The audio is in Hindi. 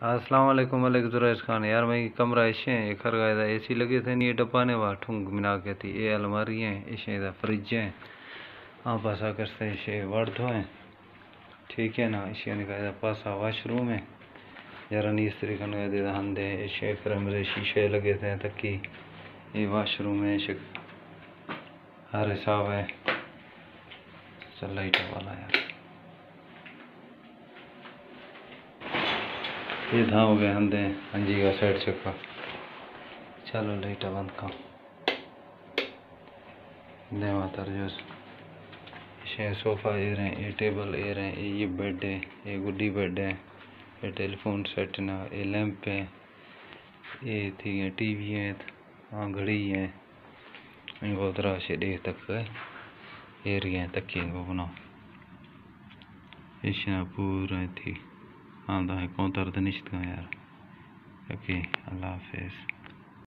वालेकुम जुरैस खान। यार, मैं कमरा इशे खर गया ए सी लगे थे नहीं, ये डब्बा ने वहाँ ठुंग मिना के थी। ये अलमारी है, इशे फ्रिज है। हाँ पासा करते इशे वर्ड है ठीक है ना, इशे ने कहा पासा वाशरूम है। यार इस तरीके ने दे हंदे इशे मेरे शीशे लगे थे तकी ये वाशरूम है, इशे। हर हिसाब है। चल, लाइट वाला यार। ये था हो गए हंदे हंजी का साइड चक्का चलो लाइट बंद का देवा तरजोस ये सोफ़ा ये रहे, ये टेबल ये रहे, ये बेड है, ये गुड्डी बेड है, ये टेलीफोन सेट ना, ये लैंप है, ये थी, ये टीवी है हाँ घड़ी है। बहुत राशि डे तक एरिया तक बना इस पूरा थी। हाँ तो है कौन तरह निश्चित यार ओके अल्लाह हाफिज़